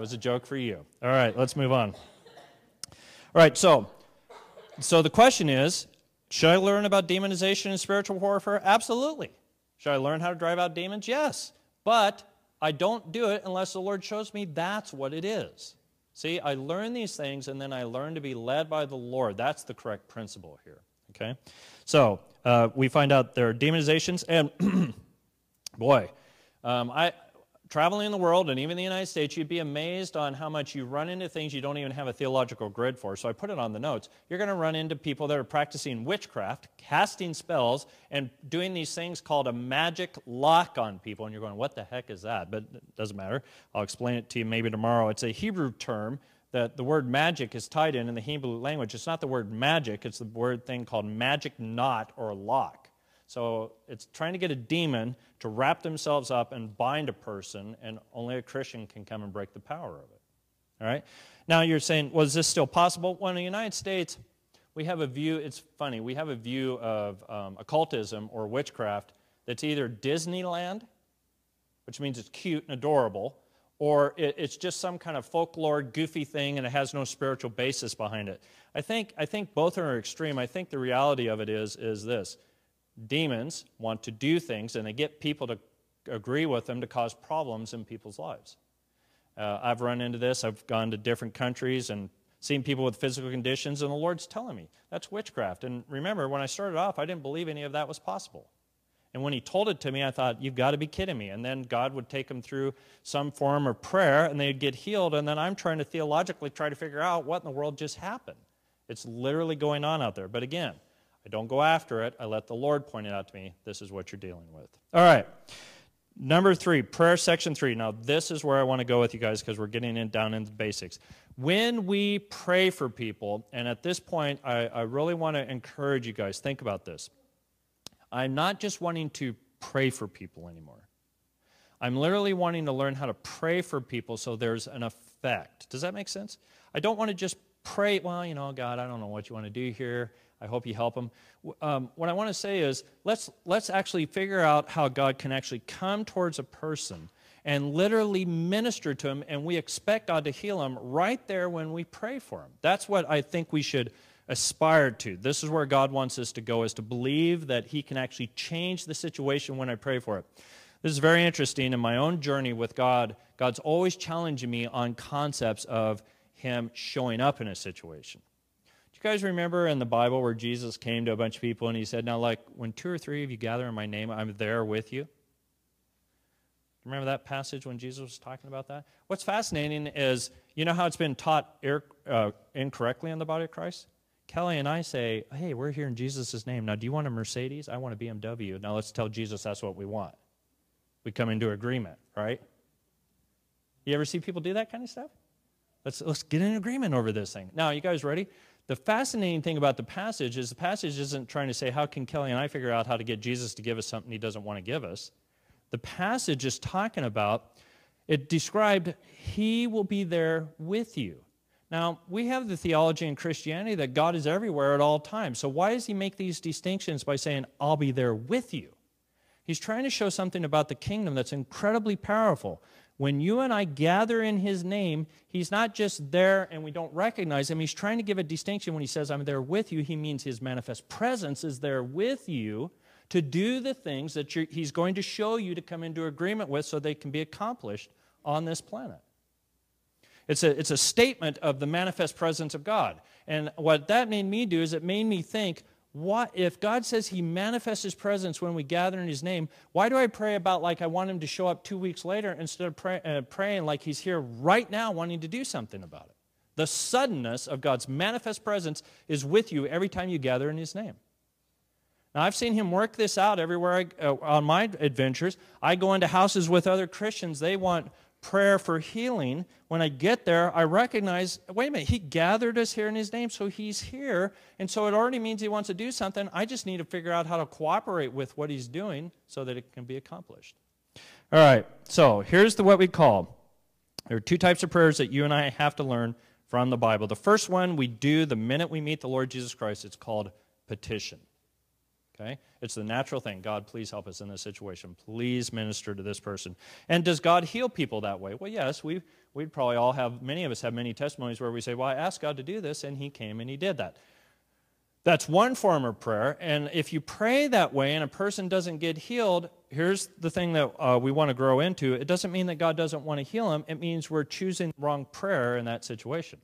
was a joke for you. All right, let's move on. All right, so so the question is, should I learn about demonization and spiritual warfare? Absolutely. Should I learn how to drive out demons? Yes. But I don't do it unless the Lord shows me that's what it is. See, I learn these things and then I learn to be led by the Lord. That's the correct principle here. Okay? So uh, we find out there are demonizations, and boy, um, I, traveling in the world and even the United States, you'd be amazed on how much you run into things you don't even have a theological grid for. So I put it on the notes. You're going to run into people that are practicing witchcraft, casting spells, and doing these things called a magic lock on people. And you're going, what the heck is that? But it doesn't matter. I'll explain it to you maybe tomorrow. It's a Hebrew term that the word magic is tied in in the Hebrew language. It's not the word magic, it's the word thing called magic knot or lock. So it's trying to get a demon to wrap themselves up and bind a person, and only a Christian can come and break the power of it. All right? Now you're saying, well, this still possible? Well, in the United States, we have a view, it's funny, we have a view of um, occultism or witchcraft that's either Disneyland, which means it's cute and adorable, or it, it's just some kind of folklore, goofy thing, and it has no spiritual basis behind it. I think, I think both are extreme. I think the reality of it is, is this demons want to do things and they get people to agree with them to cause problems in people's lives. Uh, I've run into this. I've gone to different countries and seen people with physical conditions, and the Lord's telling me that's witchcraft. And remember, when I started off, I didn't believe any of that was possible. And when He told it to me, I thought, you've got to be kidding me. And then God would take them through some form of prayer, and they'd get healed. And then I'm trying to theologically try to figure out what in the world just happened. It's literally going on out there. But again, I don't go after it. I let the Lord point it out to me. This is what you're dealing with. All right. Number three, prayer section three. Now, this is where I want to go with you guys because we're getting in down into the basics. When we pray for people, and at this point, I, I really want to encourage you guys, think about this. I'm not just wanting to pray for people anymore. I'm literally wanting to learn how to pray for people so there's an effect. Does that make sense? I don't want to just pray, well, you know, God, I don't know what you want to do here. I hope you help them. Um, what I want to say is let's, let's actually figure out how God can actually come towards a person and literally minister to him, and we expect God to heal him right there when we pray for him. That's what I think we should aspire to. This is where God wants us to go, is to believe that he can actually change the situation when I pray for it. This is very interesting in my own journey with God. God's always challenging me on concepts of him showing up in a situation you guys remember in the Bible where Jesus came to a bunch of people and he said, Now, like, when two or three of you gather in my name, I'm there with you? Remember that passage when Jesus was talking about that? What's fascinating is, you know how it's been taught uh, incorrectly in the body of Christ? Kelly and I say, hey, we're here in Jesus' name. Now, do you want a Mercedes? I want a BMW. Now, let's tell Jesus that's what we want. We come into agreement, right? You ever see people do that kind of stuff? Let's, let's get an agreement over this thing. Now, you guys ready? The fascinating thing about the passage is the passage isn't trying to say, how can Kelly and I figure out how to get Jesus to give us something he doesn't want to give us? The passage is talking about, it described, he will be there with you. Now, we have the theology in Christianity that God is everywhere at all times. So, why does he make these distinctions by saying, I'll be there with you? He's trying to show something about the kingdom that's incredibly powerful. When you and I gather in his name, he's not just there and we don't recognize him. He's trying to give a distinction when he says, I'm there with you. He means his manifest presence is there with you to do the things that he's going to show you to come into agreement with so they can be accomplished on this planet. It's a, it's a statement of the manifest presence of God. And what that made me do is it made me think, what, if God says He manifests His presence when we gather in His name, why do I pray about like I want Him to show up two weeks later instead of pray, uh, praying like He's here right now wanting to do something about it? The suddenness of God's manifest presence is with you every time you gather in His name. Now, I've seen Him work this out everywhere I, uh, on my adventures. I go into houses with other Christians. They want prayer for healing, when I get there, I recognize wait a minute, he gathered us here in his name, so he's here. And so it already means he wants to do something. I just need to figure out how to cooperate with what he's doing so that it can be accomplished. All right, so here's the, what we call there are two types of prayers that you and I have to learn from the Bible. The first one we do the minute we meet the Lord Jesus Christ, it's called petition. Okay? It's the natural thing. God, please help us in this situation. Please minister to this person. And does God heal people that way? Well, yes. We, we'd probably all have, many of us have many testimonies where we say, Well, I asked God to do this, and He came and He did that. That's one form of prayer. And if you pray that way and a person doesn't get healed, here's the thing that uh, we want to grow into it doesn't mean that God doesn't want to heal him, it means we're choosing wrong prayer in that situation.